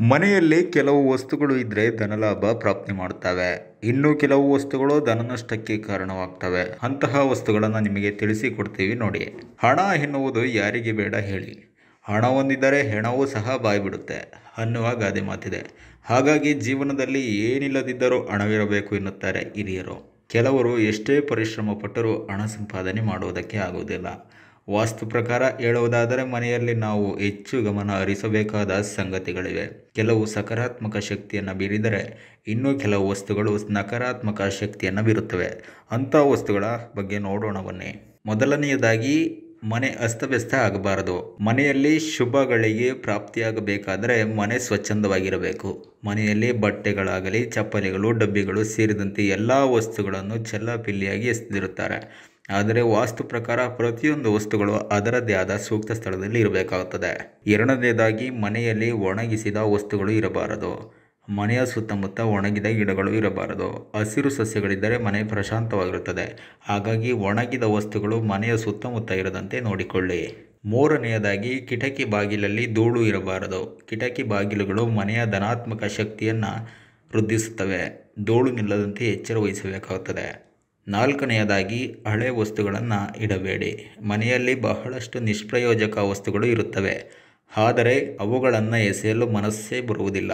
ಮನೆಯಲ್ಲಿ ಕೆಲವು ವಸ್ತುಗಳು ಇದ್ದರೆ ಧನಲಾಭ ಪ್ರಾಪ್ತಿ ಮಾಡುತ್ತವೆ ಇನ್ನು ಕೆಲವು ವಸ್ತುಗಳು ಧನನಷ್ಟಕ್ಕೆ ಕಾರಣವಾಗ್ತವೆ. ಅಂತಹ ವಸ್ತುಗಳನ್ನು ನಿಮಗೆ ತಿಳಿಸಿಕೊಡ್ತೀವಿ ನೋಡಿ. ಹಣ ಎನ್ನುವುದು ಯಾರಿಗೆ ಬೇಡ ಹೇಳಿ. ಹಣ ಹೊಂದಿದ್ದರೆ ಹೆಣವೂ ಸಹ ಬಾಯ್ಬಿಡುತ್ತೆ. ಅನ್ನುವ ಗಾದೆ ಮಾತಿದೆ. ಹಾಗಾಗಿ ಜೀವನದಲ್ಲಿ ಏನಿಲ್ಲದಿದ್ದರೂ ಹಣವಿರಬೇಕು ಎನ್ನುತ್ತಾರೆ ಹಿರಿಯರು. ಕೆಲವರು ಎಷ್ಟೇ ಪರಿಶ್ರಮ ಪಟ್ಟರೂ ಹಣ ಸಂಪಾದನೆ ಮಾಡುವುದಕ್ಕೆ ಆಗುವುದಿಲ್ಲ. ವಾಸ್ತು ಪ್ರಕಾರ ಹೇಳುವುದಾದರೆ ಮನೆಯಲ್ಲಿ ನಾವು ಹೆಚ್ಚು ಗಮನ ಹರಿಸಬೇಕಾದ ಸಂಗತಿಗಳಿವೆ. ಕೆಲವು ಸಕಾರಾತ್ಮಕ ಶಕ್ತಿಯನ್ನು ಬೀರಿದರೆ ಇನ್ನೂ ಕೆಲವು ವಸ್ತುಗಳು ನಕಾರಾತ್ಮಕ ಶಕ್ತಿಯನ್ನು ಬೀರುತ್ತವೆ. ಅಂಥ ವಸ್ತುಗಳ ಬಗ್ಗೆ ನೋಡೋಣ ಬನ್ನಿ. ಮೊದಲನೆಯದಾಗಿ, ಮನೆ ಅಸ್ತವ್ಯಸ್ತ ಆಗಬಾರದು. ಮನೆಯಲ್ಲಿ ಶುಭಗಳಿಗೆ ಪ್ರಾಪ್ತಿಯಾಗಬೇಕಾದರೆ ಮನೆ ಸ್ವಚ್ಛಂದವಾಗಿರಬೇಕು. ಮನೆಯಲ್ಲಿ ಬಟ್ಟೆಗಳಾಗಲಿ, ಚಪ್ಪಲಿಗಳು, ಡಬ್ಬಿಗಳು ಸೇರಿದಂತೆ ಎಲ್ಲ ವಸ್ತುಗಳನ್ನು ಚೆಲ್ಲಾಪಿಲ್ಲಿಯಾಗಿ ಎಸೆದಿರುತ್ತಾರೆ. ಆದರೆ ವಾಸ್ತು ಪ್ರಕಾರ ಪ್ರತಿಯೊಂದು ವಸ್ತುಗಳು ಅದರದ್ದೇ ಆದ ಸೂಕ್ತ ಸ್ಥಳದಲ್ಲಿ ಇರಬೇಕಾಗುತ್ತದೆ. ಎರಡನೇದಾಗಿ ಮನೆಯಲ್ಲಿ ಒಣಗಿಸಿದ ವಸ್ತುಗಳು ಇರಬಾರದು. ಮನೆಯ ಸುತ್ತಮುತ್ತ ಒಣಗಿದ ಗಿಡಗಳು ಇರಬಾರದು. ಹಸಿರು ಸಸ್ಯಗಳಿದ್ದರೆ ಮನೆ ಪ್ರಶಾಂತವಾಗಿರುತ್ತದೆ. ಹಾಗಾಗಿ ಒಣಗಿದ ವಸ್ತುಗಳು ಮನೆಯ ಸುತ್ತಮುತ್ತ ಇರದಂತೆ ನೋಡಿಕೊಳ್ಳಿ. ಮೂರನೆಯದಾಗಿ, ಕಿಟಕಿ ಬಾಗಿಲಲ್ಲಿ ಧೂಳು ಇರಬಾರದು. ಕಿಟಕಿ ಬಾಗಿಲುಗಳು ಮನೆಯ ಧನಾತ್ಮಕ ಶಕ್ತಿಯನ್ನು ವೃದ್ಧಿಸುತ್ತವೆ. ಧೂಳು ನಿಲ್ಲದಂತೆ ಎಚ್ಚರ ವಹಿಸಬೇಕಾಗುತ್ತದೆ. ನಾಲ್ಕನೆಯದಾಗಿ ಹಳೆ ವಸ್ತುಗಳನ್ನು ಇಡಬೇಡಿ. ಮನೆಯಲ್ಲಿ ಬಹಳಷ್ಟು ನಿಷ್ಪ್ರಯೋಜಕ ವಸ್ತುಗಳು ಇರುತ್ತವೆ. ಆದರೆ ಅವುಗಳನ್ನು ಎಸೆಯಲು ಮನಸ್ಸೇ ಬರುವುದಿಲ್ಲ.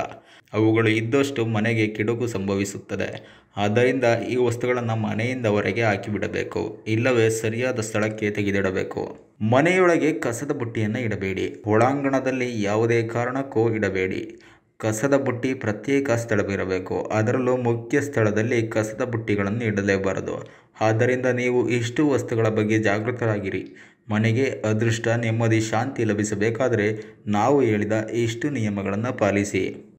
ಅವುಗಳು ಇದ್ದಷ್ಟು ಮನೆಗೆ ಕಿಡುಗು ಸಂಭವಿಸುತ್ತದೆ. ಆದ್ದರಿಂದ ಈ ವಸ್ತುಗಳನ್ನು ಮನೆಯಿಂದ ಹೊರಗೆ ಹಾಕಿಬಿಡಬೇಕು. ಇಲ್ಲವೇ ಸರಿಯಾದ ಸ್ಥಳಕ್ಕೆ ತೆಗೆದಿಡಬೇಕು. ಮನೆಯೊಳಗೆ ಕಸದ ಬುಟ್ಟಿಯನ್ನು ಇಡಬೇಡಿ. ಒಳಾಂಗಣದಲ್ಲಿ ಯಾವುದೇ ಕಾರಣಕ್ಕೂ ಇಡಬೇಡಿ. ಕಸದ ಬುಟ್ಟಿ ಪ್ರತ್ಯೇಕ ಸ್ಥಳವಿರಬೇಕು. ಅದರಲ್ಲೂ ಮುಖ್ಯ ಸ್ಥಳದಲ್ಲಿ ಕಸದ ಬುಟ್ಟಿಗಳನ್ನು ಇಡಲೇಬಾರದು. ಆದ್ದರಿಂದ ನೀವು ಇಷ್ಟು ವಸ್ತುಗಳ ಬಗ್ಗೆ ಜಾಗೃತರಾಗಿರಿ. ಮನೆಗೆ ಅದೃಷ್ಟ, ನೆಮ್ಮದಿ, ಶಾಂತಿ ಲಭಿಸಬೇಕಾದರೆ ನಾವು ಹೇಳಿದ ಇಷ್ಟು ನಿಯಮಗಳನ್ನು ಪಾಲಿಸಿ.